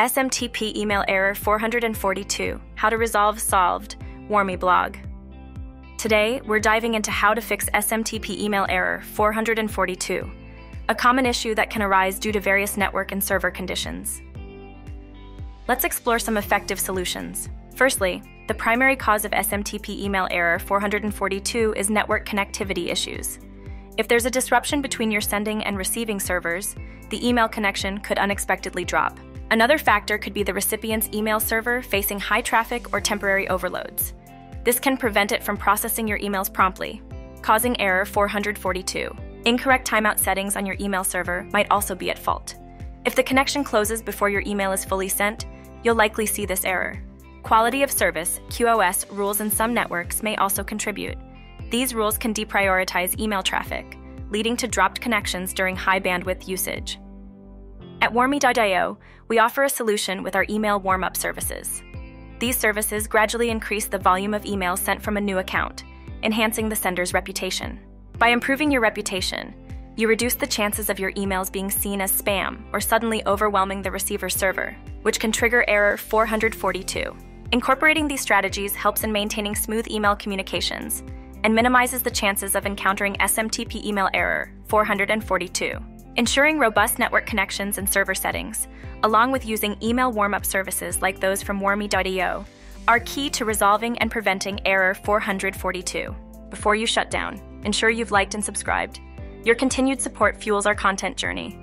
SMTP email error 442 How to Resolve Solved, Warmy blog. Today, we're diving into how to fix SMTP email error 442, a common issue that can arise due to various network and server conditions. Let's explore some effective solutions. Firstly, the primary cause of SMTP email error 442 is network connectivity issues. If there's a disruption between your sending and receiving servers, the email connection could unexpectedly drop. Another factor could be the recipient's email server facing high traffic or temporary overloads. This can prevent it from processing your emails promptly, causing error 442. Incorrect timeout settings on your email server might also be at fault. If the connection closes before your email is fully sent, you'll likely see this error. Quality of service, QoS, rules in some networks may also contribute. These rules can deprioritize email traffic, leading to dropped connections during high bandwidth usage. At Warmy.io, we offer a solution with our email warm up services. These services gradually increase the volume of emails sent from a new account, enhancing the sender's reputation. By improving your reputation, you reduce the chances of your emails being seen as spam or suddenly overwhelming the receiver's server, which can trigger error 442. Incorporating these strategies helps in maintaining smooth email communications and minimizes the chances of encountering SMTP email error 442. Ensuring robust network connections and server settings, along with using email warm-up services like those from Warmy.io, are key to resolving and preventing error 442. Before you shut down, ensure you've liked and subscribed your continued support fuels our content journey.